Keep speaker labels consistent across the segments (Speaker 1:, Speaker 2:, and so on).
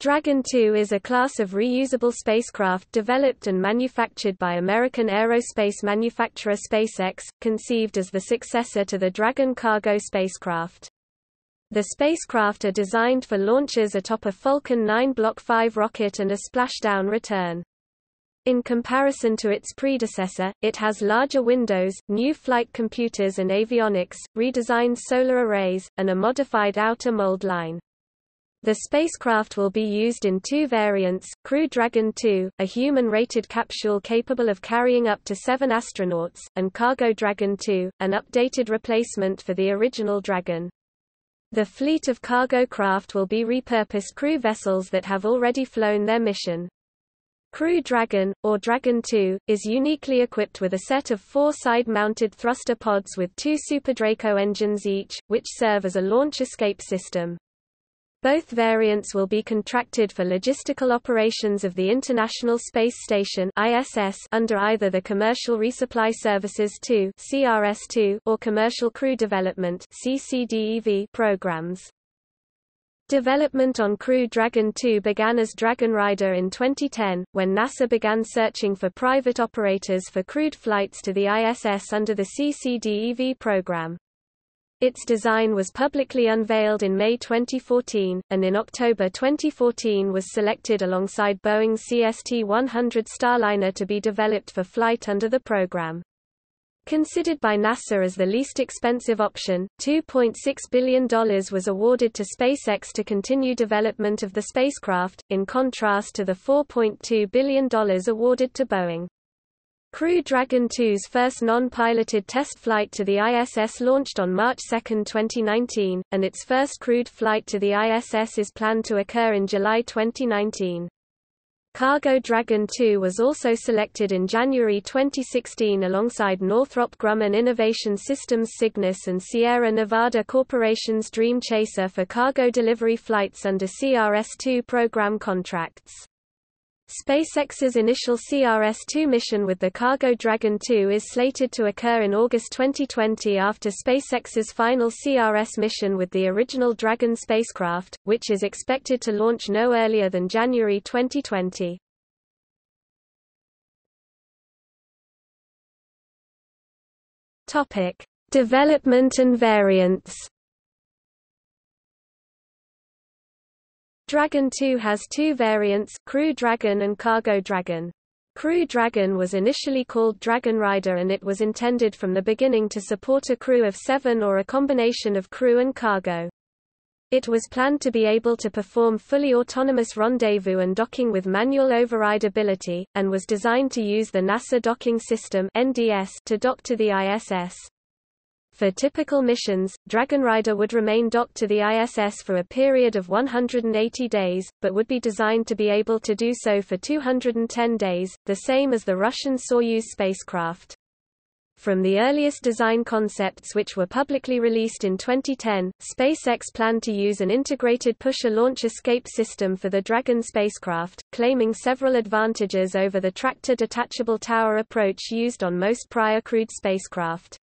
Speaker 1: Dragon 2 is a class of reusable spacecraft developed and manufactured by American aerospace manufacturer SpaceX, conceived as the successor to the Dragon cargo spacecraft. The spacecraft are designed for launches atop a Falcon 9 Block 5 rocket and a splashdown return. In comparison to its predecessor, it has larger windows, new flight computers and avionics, redesigned solar arrays, and a modified outer mold line. The spacecraft will be used in two variants, Crew Dragon 2, a human-rated capsule capable of carrying up to seven astronauts, and Cargo Dragon 2, an updated replacement for the original Dragon. The fleet of cargo craft will be repurposed crew vessels that have already flown their mission. Crew Dragon, or Dragon 2, is uniquely equipped with a set of four side-mounted thruster pods with two Super Draco engines each, which serve as a launch escape system. Both variants will be contracted for logistical operations of the International Space Station (ISS) under either the Commercial Resupply Services 2 (CRS2) or Commercial Crew Development (CCDEV) programs. Development on Crew Dragon 2 began as Dragon Rider in 2010, when NASA began searching for private operators for crewed flights to the ISS under the CCDEV program. Its design was publicly unveiled in May 2014, and in October 2014 was selected alongside Boeing's CST-100 Starliner to be developed for flight under the program. Considered by NASA as the least expensive option, $2.6 billion was awarded to SpaceX to continue development of the spacecraft, in contrast to the $4.2 billion awarded to Boeing. Crew Dragon 2's first non-piloted test flight to the ISS launched on March 2, 2019, and its first crewed flight to the ISS is planned to occur in July 2019. Cargo Dragon 2 was also selected in January 2016 alongside Northrop Grumman Innovation Systems Cygnus and Sierra Nevada Corporation's Dream Chaser for cargo delivery flights under CRS-2 program contracts. SpaceX's initial CRS-2 mission with the Cargo Dragon 2 is slated to occur in August 2020 after SpaceX's final CRS mission with the original Dragon spacecraft, which is expected to launch no earlier than January 2020. Topic: Development and variants. Dragon 2 has two variants, Crew Dragon and Cargo Dragon. Crew Dragon was initially called Dragon Rider and it was intended from the beginning to support a crew of seven or a combination of crew and cargo. It was planned to be able to perform fully autonomous rendezvous and docking with manual override ability, and was designed to use the NASA Docking System to dock to the ISS. For typical missions, Dragonrider would remain docked to the ISS for a period of 180 days, but would be designed to be able to do so for 210 days, the same as the Russian Soyuz spacecraft. From the earliest design concepts which were publicly released in 2010, SpaceX planned to use an integrated pusher launch escape system for the Dragon spacecraft, claiming several advantages over the tractor detachable tower approach used on most prior crewed spacecraft.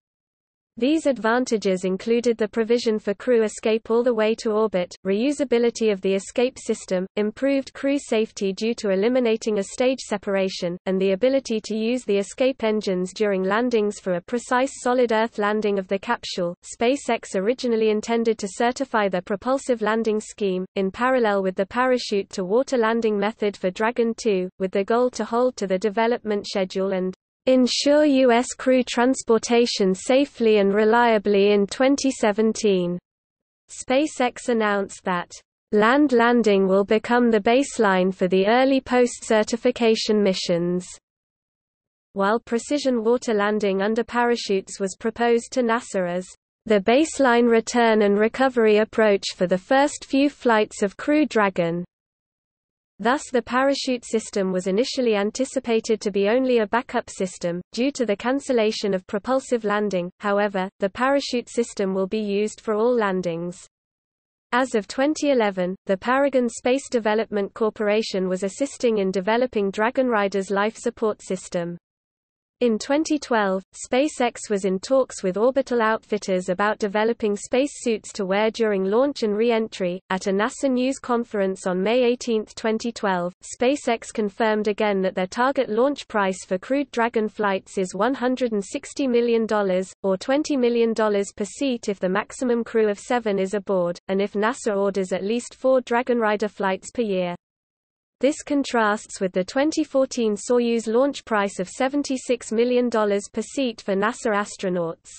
Speaker 1: These advantages included the provision for crew escape all the way to orbit, reusability of the escape system, improved crew safety due to eliminating a stage separation, and the ability to use the escape engines during landings for a precise solid Earth landing of the capsule. SpaceX originally intended to certify the propulsive landing scheme, in parallel with the parachute to water landing method for Dragon 2, with the goal to hold to the development schedule and ensure U.S. crew transportation safely and reliably in 2017. SpaceX announced that land landing will become the baseline for the early post-certification missions. While precision water landing under parachutes was proposed to NASA as the baseline return and recovery approach for the first few flights of Crew Dragon, Thus the parachute system was initially anticipated to be only a backup system, due to the cancellation of propulsive landing, however, the parachute system will be used for all landings. As of 2011, the Paragon Space Development Corporation was assisting in developing Dragon Rider's life support system. In 2012, SpaceX was in talks with Orbital Outfitters about developing spacesuits to wear during launch and re-entry. At a NASA news conference on May 18, 2012, SpaceX confirmed again that their target launch price for crewed Dragon flights is $160 million, or $20 million per seat if the maximum crew of seven is aboard, and if NASA orders at least four Dragon Rider flights per year. This contrasts with the 2014 Soyuz launch price of $76 million per seat for NASA astronauts.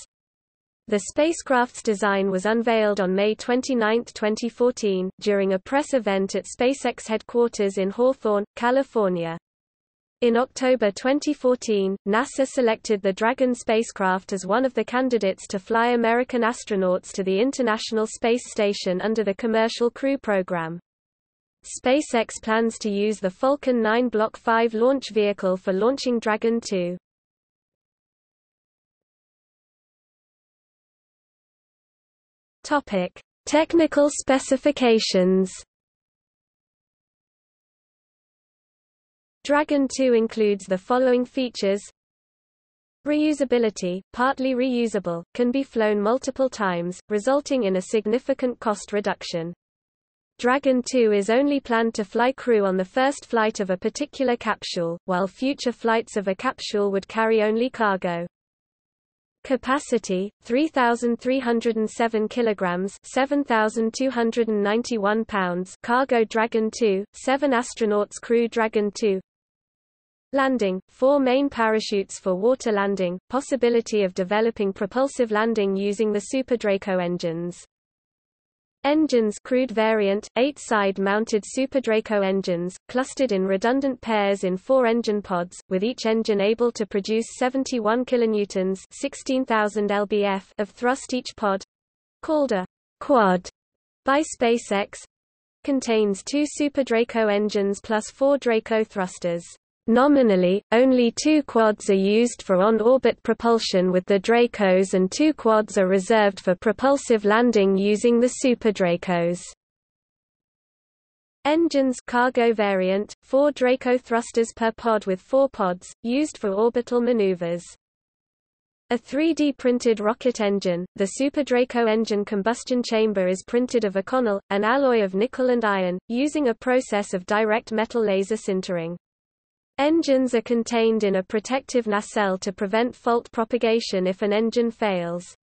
Speaker 1: The spacecraft's design was unveiled on May 29, 2014, during a press event at SpaceX headquarters in Hawthorne, California. In October 2014, NASA selected the Dragon spacecraft as one of the candidates to fly American astronauts to the International Space Station under the Commercial Crew Program. SpaceX plans to use the Falcon 9 Block 5 launch vehicle for launching Dragon 2. Topic: Technical specifications. Dragon 2 includes the following features Reusability, partly reusable, can be flown multiple times, resulting in a significant cost reduction. Dragon 2 is only planned to fly crew on the first flight of a particular capsule, while future flights of a capsule would carry only cargo. Capacity 3307 kilograms 7291 pounds cargo Dragon 2 7 astronauts crew Dragon 2 Landing, four main parachutes for water landing, possibility of developing propulsive landing using the Super Draco engines. Engines crewed variant, eight side-mounted Super Draco engines, clustered in redundant pairs in four engine pods, with each engine able to produce 71 kilonewtons 16,000 lbf of thrust each pod, called a quad by SpaceX, contains two Super Draco engines plus four Draco thrusters. Nominally, only two quads are used for on-orbit propulsion with the Dracos and two quads are reserved for propulsive landing using the Super Dracos. Engines cargo variant, four Draco thrusters per pod with four pods, used for orbital maneuvers. A 3D printed rocket engine, the Super Draco engine combustion chamber is printed of Inconel, an alloy of nickel and iron, using a process of direct metal laser sintering. Engines are contained in a protective nacelle to prevent fault propagation if an engine fails.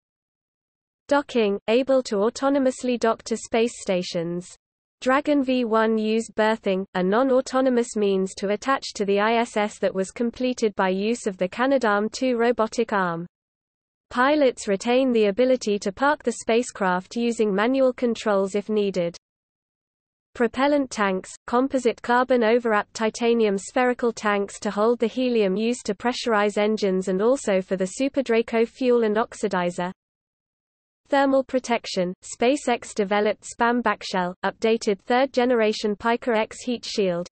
Speaker 1: Docking, able to autonomously dock to space stations. Dragon V1 used berthing, a non-autonomous means to attach to the ISS that was completed by use of the Canadarm2 robotic arm. Pilots retain the ability to park the spacecraft using manual controls if needed. Propellant tanks, composite carbon overwrap titanium spherical tanks to hold the helium used to pressurize engines and also for the Super Draco fuel and oxidizer. Thermal protection, SpaceX developed SPAM backshell, updated third-generation Pica X heat shield.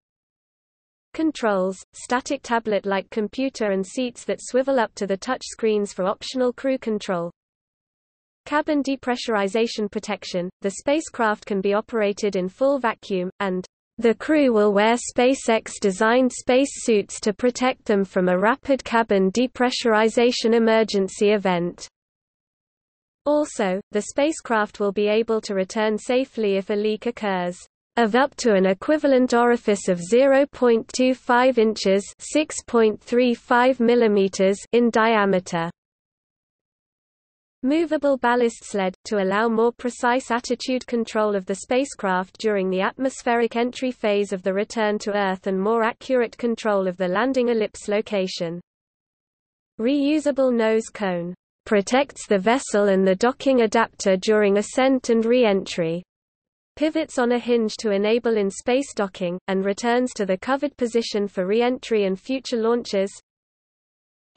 Speaker 1: Controls, static tablet-like computer and seats that swivel up to the touch screens for optional crew control. Cabin depressurization protection, the spacecraft can be operated in full vacuum, and the crew will wear SpaceX-designed space suits to protect them from a rapid cabin depressurization emergency event. Also, the spacecraft will be able to return safely if a leak occurs of up to an equivalent orifice of 0.25 inches (6.35 millimeters) in diameter. Movable ballast sled, to allow more precise attitude control of the spacecraft during the atmospheric entry phase of the return to Earth and more accurate control of the landing ellipse location. Reusable nose cone protects the vessel and the docking adapter during ascent and re-entry. Pivots on a hinge to enable in-space docking, and returns to the covered position for re-entry and future launches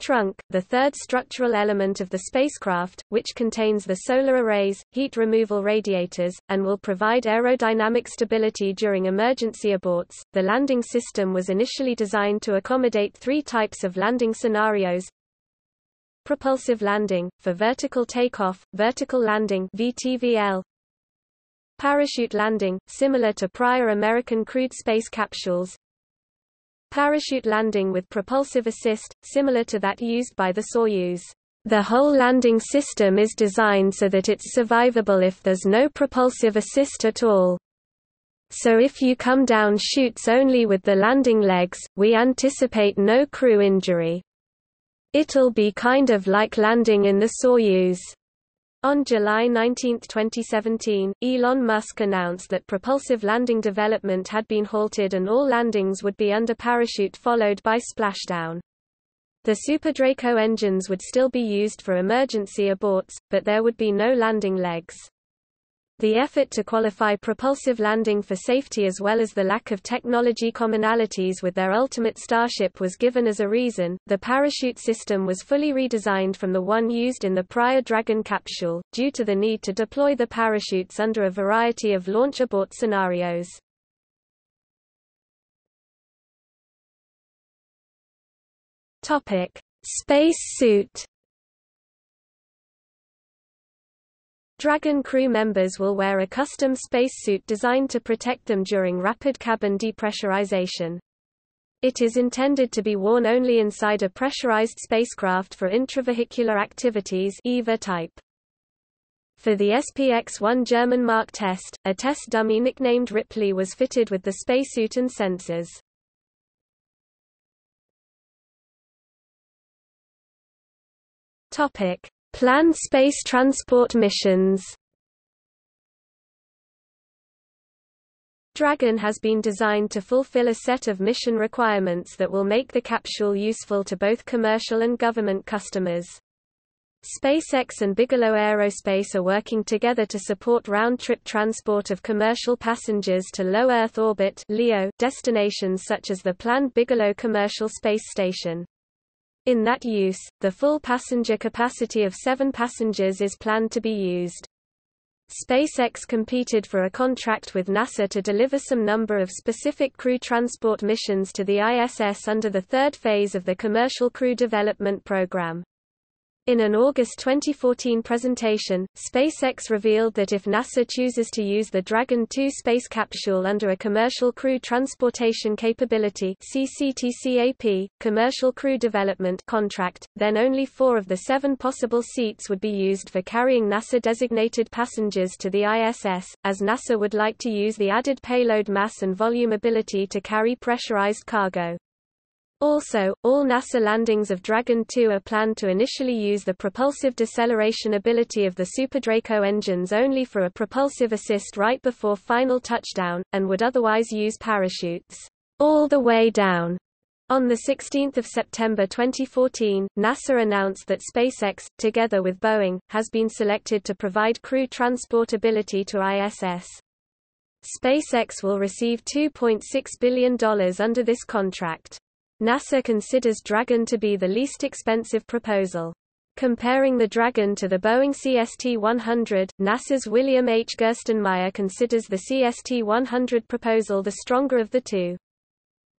Speaker 1: trunk, the third structural element of the spacecraft, which contains the solar arrays, heat removal radiators, and will provide aerodynamic stability during emergency aborts. The landing system was initially designed to accommodate three types of landing scenarios. Propulsive landing, for vertical takeoff, vertical landing VTVL, Parachute landing, similar to prior American crewed space capsules, parachute landing with propulsive assist, similar to that used by the Soyuz. The whole landing system is designed so that it's survivable if there's no propulsive assist at all. So if you come down chutes only with the landing legs, we anticipate no crew injury. It'll be kind of like landing in the Soyuz. On July 19, 2017, Elon Musk announced that propulsive landing development had been halted and all landings would be under parachute followed by splashdown. The Super Draco engines would still be used for emergency aborts, but there would be no landing legs. The effort to qualify propulsive landing for safety as well as the lack of technology commonalities with their ultimate Starship was given as a reason. The parachute system was fully redesigned from the one used in the prior Dragon capsule, due to the need to deploy the parachutes under a variety of launch abort scenarios. Topic: Space suit. Dragon crew members will wear a custom spacesuit designed to protect them during rapid cabin depressurization. It is intended to be worn only inside a pressurized spacecraft for intravehicular activities IVA type. For the SPX-1 German Mark test, a test dummy nicknamed Ripley was fitted with the spacesuit and sensors. Topic: Planned space transport missions. Dragon has been designed to fulfill a set of mission requirements that will make the capsule useful to both commercial and government customers. SpaceX and Bigelow Aerospace are working together to support round-trip transport of commercial passengers to low Earth orbit (LEO) destinations such as the planned Bigelow Commercial Space Station. In that use, the full passenger capacity of seven passengers is planned to be used. SpaceX competed for a contract with NASA to deliver some number of specific crew transport missions to the ISS under the third phase of the Commercial Crew Development Program. In an August 2014 presentation, SpaceX revealed that if NASA chooses to use the Dragon 2 space capsule under a Commercial Crew Transportation Capability CCTCAP, Commercial Crew Development contract, then only four of the seven possible seats would be used for carrying NASA-designated passengers to the ISS, as NASA would like to use the added payload mass and volume ability to carry pressurized cargo. Also, all NASA landings of Dragon 2 are planned to initially use the propulsive deceleration ability of the Super Draco engines only for a propulsive assist right before final touchdown, and would otherwise use parachutes all the way down. On 16 September 2014, NASA announced that SpaceX, together with Boeing, has been selected to provide crew transportability to ISS. SpaceX will receive $2.6 billion under this contract. NASA considers Dragon to be the least expensive proposal. Comparing the Dragon to the Boeing CST-100, NASA's William H. Gerstenmaier considers the CST-100 proposal the stronger of the two.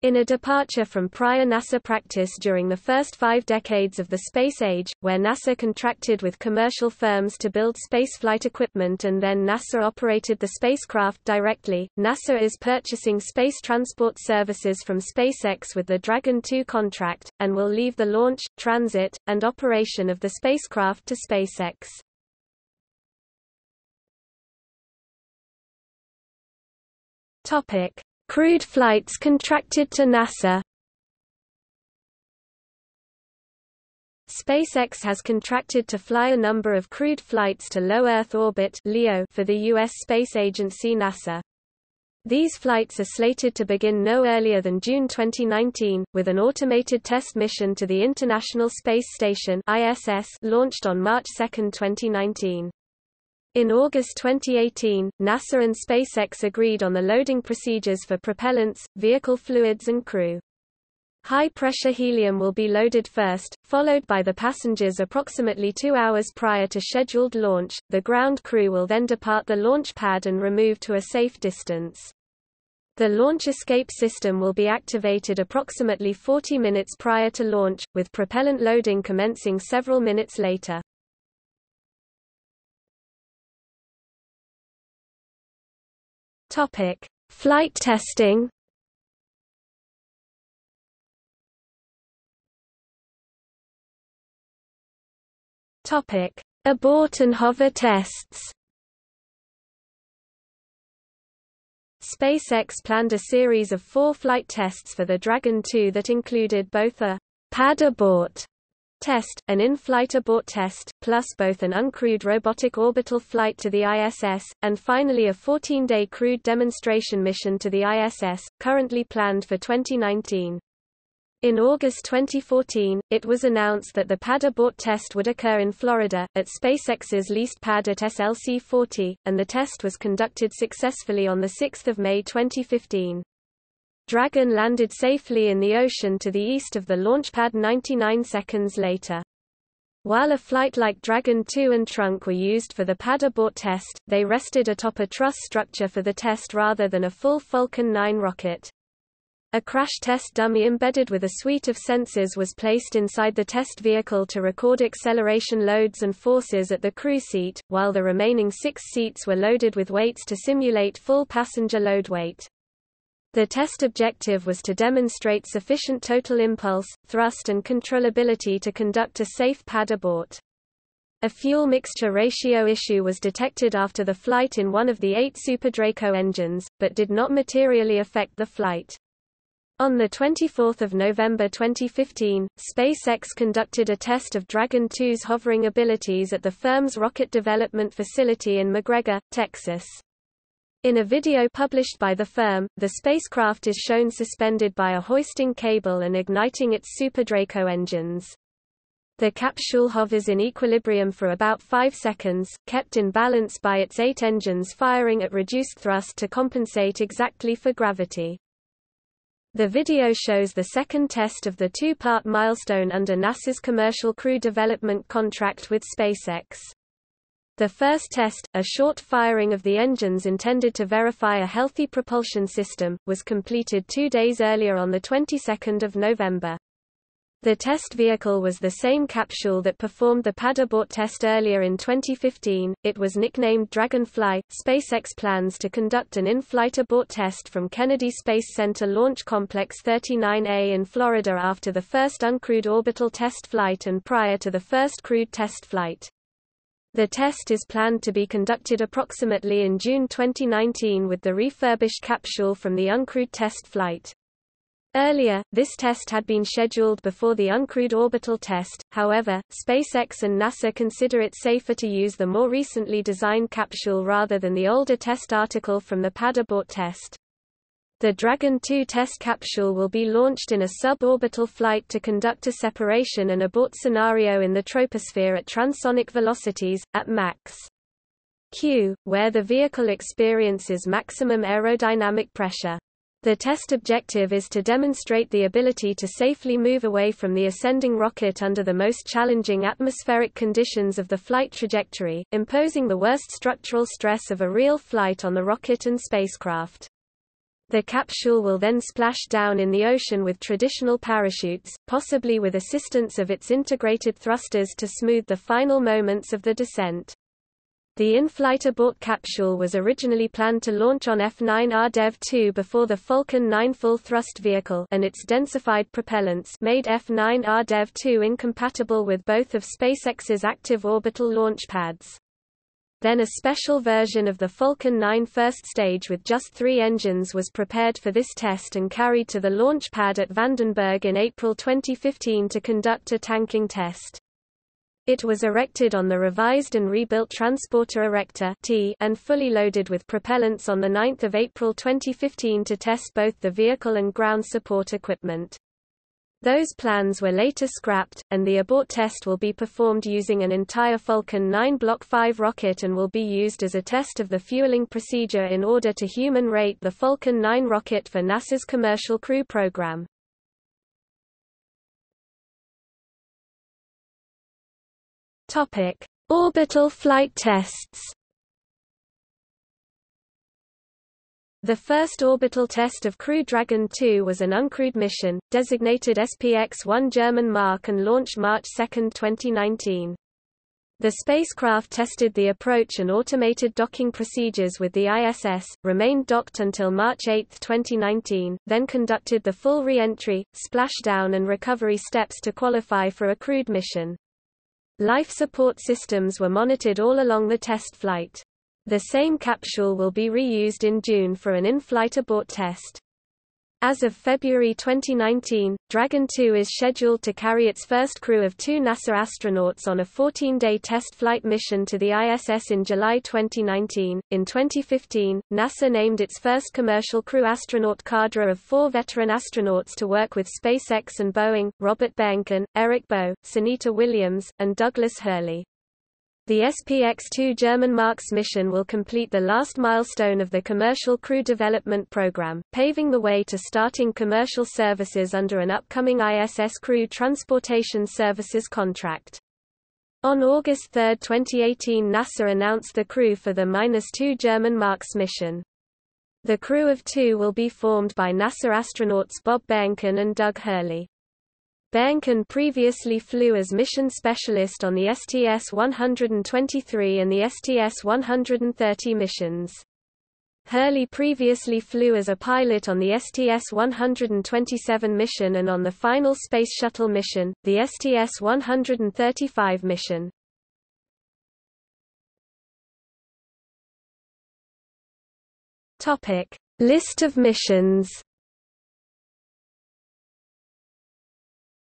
Speaker 1: In a departure from prior NASA practice during the first five decades of the space age, where NASA contracted with commercial firms to build spaceflight equipment and then NASA operated the spacecraft directly, NASA is purchasing space transport services from SpaceX with the Dragon 2 contract, and will leave the launch, transit, and operation of the spacecraft to SpaceX. Topic. Crewed flights contracted to NASA SpaceX has contracted to fly a number of crewed flights to low Earth orbit LEO for the U.S. space agency NASA. These flights are slated to begin no earlier than June 2019, with an automated test mission to the International Space Station ISS launched on March 2, 2019. In August 2018, NASA and SpaceX agreed on the loading procedures for propellants, vehicle fluids and crew. High-pressure helium will be loaded first, followed by the passengers approximately two hours prior to scheduled launch. The ground crew will then depart the launch pad and remove to a safe distance. The launch escape system will be activated approximately 40 minutes prior to launch, with propellant loading commencing several minutes later. Topic: Flight testing. Topic: Abort and hover tests. SpaceX planned a series of four flight tests for the Dragon 2 that included both a pad abort test, an in-flight abort test, plus both an uncrewed robotic orbital flight to the ISS, and finally a 14-day crewed demonstration mission to the ISS, currently planned for 2019. In August 2014, it was announced that the pad abort test would occur in Florida, at SpaceX's leased pad at SLC-40, and the test was conducted successfully on 6 May 2015. Dragon landed safely in the ocean to the east of the launchpad 99 seconds later. While a flight like Dragon 2 and Trunk were used for the pad abort test, they rested atop a truss structure for the test rather than a full Falcon 9 rocket. A crash test dummy embedded with a suite of sensors was placed inside the test vehicle to record acceleration loads and forces at the crew seat, while the remaining six seats were loaded with weights to simulate full passenger load weight. The test objective was to demonstrate sufficient total impulse, thrust and controllability to conduct a safe pad abort. A fuel mixture ratio issue was detected after the flight in one of the eight Super Draco engines, but did not materially affect the flight. On 24 November 2015, SpaceX conducted a test of Dragon 2's hovering abilities at the firm's rocket development facility in McGregor, Texas. In a video published by the firm, the spacecraft is shown suspended by a hoisting cable and igniting its Super Draco engines. The capsule hovers in equilibrium for about 5 seconds, kept in balance by its eight engines firing at reduced thrust to compensate exactly for gravity. The video shows the second test of the two-part milestone under NASA's Commercial Crew Development contract with SpaceX. The first test, a short firing of the engines intended to verify a healthy propulsion system, was completed two days earlier on the 22nd of November. The test vehicle was the same capsule that performed the pad abort test earlier in 2015. It was nicknamed Dragonfly. SpaceX plans to conduct an in-flight abort test from Kennedy Space Center Launch Complex 39A in Florida after the first uncrewed orbital test flight and prior to the first crewed test flight. The test is planned to be conducted approximately in June 2019 with the refurbished capsule from the uncrewed test flight. Earlier, this test had been scheduled before the uncrewed orbital test, however, SpaceX and NASA consider it safer to use the more recently designed capsule rather than the older test article from the pad abort test. The Dragon 2 test capsule will be launched in a suborbital flight to conduct a separation and abort scenario in the troposphere at transonic velocities, at max q, where the vehicle experiences maximum aerodynamic pressure. The test objective is to demonstrate the ability to safely move away from the ascending rocket under the most challenging atmospheric conditions of the flight trajectory, imposing the worst structural stress of a real flight on the rocket and spacecraft. The capsule will then splash down in the ocean with traditional parachutes, possibly with assistance of its integrated thrusters to smooth the final moments of the descent. The in-flight abort capsule was originally planned to launch on F-9 RDEV-2 before the Falcon 9 full-thrust vehicle and its densified propellants made F-9 RDEV-2 incompatible with both of SpaceX's active orbital launch pads. Then a special version of the Falcon 9 first stage with just three engines was prepared for this test and carried to the launch pad at Vandenberg in April 2015 to conduct a tanking test. It was erected on the revised and rebuilt Transporter Erector T and fully loaded with propellants on 9 April 2015 to test both the vehicle and ground support equipment. Those plans were later scrapped, and the abort test will be performed using an entire Falcon 9 Block 5 rocket and will be used as a test of the fueling procedure in order to human rate the Falcon 9 rocket for NASA's Commercial Crew Program. Orbital flight tests. The first orbital test of Crew Dragon 2 was an uncrewed mission, designated SPX-1 German Mark and launched March 2, 2019. The spacecraft tested the approach and automated docking procedures with the ISS, remained docked until March 8, 2019, then conducted the full re-entry, splashdown and recovery steps to qualify for a crewed mission. Life support systems were monitored all along the test flight. The same capsule will be reused in June for an in-flight abort test. As of February 2019, Dragon 2 is scheduled to carry its first crew of two NASA astronauts on a 14-day test flight mission to the ISS in July 2019. In 2015, NASA named its first commercial crew astronaut cadre of four veteran astronauts to work with SpaceX and Boeing, Robert Behnken, Eric Boe, Sunita Williams, and Douglas Hurley. The SPX-2 German Mars mission will complete the last milestone of the Commercial Crew Development Program, paving the way to starting commercial services under an upcoming ISS Crew Transportation Services contract. On August 3, 2018 NASA announced the crew for the -2 German Mars mission. The crew of two will be formed by NASA astronauts Bob Behnken and Doug Hurley. Behnken previously flew as mission specialist on the STS-123 and the STS-130 missions. Hurley previously flew as a pilot on the STS-127 mission and on the final Space Shuttle mission, the STS-135 mission. List of missions.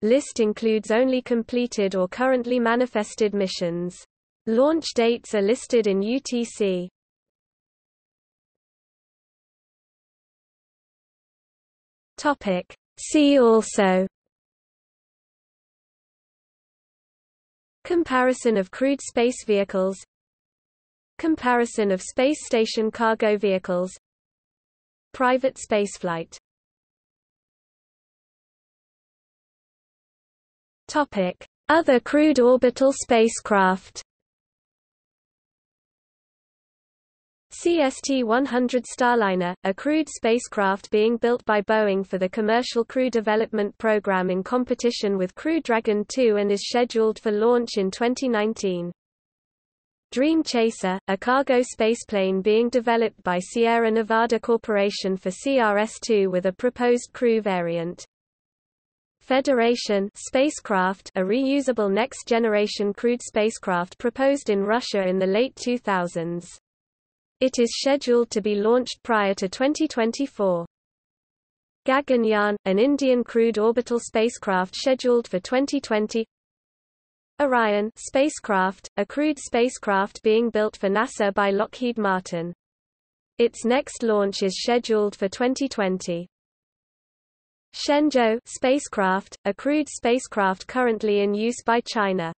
Speaker 1: List includes only completed or currently manifested missions. Launch dates are listed in UTC. Topic. See also Comparison of crewed space vehicles Comparison of space station cargo vehicles Private spaceflight Other crewed orbital spacecraft. CST-100 Starliner, a crewed spacecraft being built by Boeing for the Commercial Crew Development Program in competition with Crew Dragon 2 and is scheduled for launch in 2019. Dream Chaser, a cargo spaceplane being developed by Sierra Nevada Corporation for CRS-2 with a proposed crew variant. Federation spacecraft a reusable next-generation crewed spacecraft proposed in Russia in the late 2000s. It is scheduled to be launched prior to 2024. Gaganyaan, an Indian crewed orbital spacecraft scheduled for 2020 Orion spacecraft, a crewed spacecraft being built for NASA by Lockheed Martin. Its next launch is scheduled for 2020. Shenzhou spacecraft, a crewed spacecraft currently in use by China.